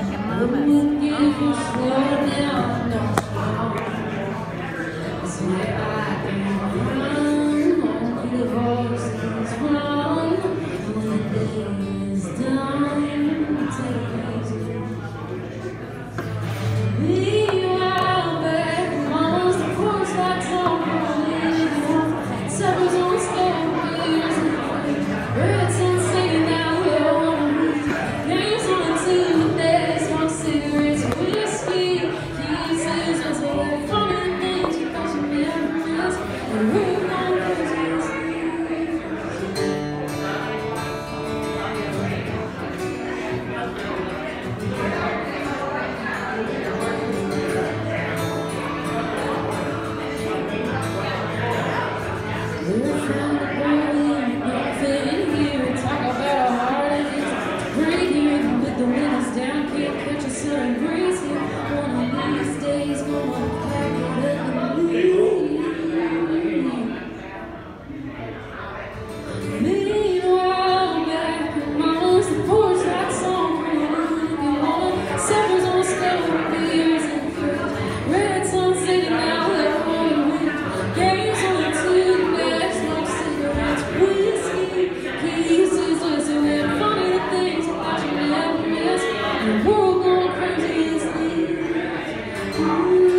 second mamas. Mm-hmm. Ooh.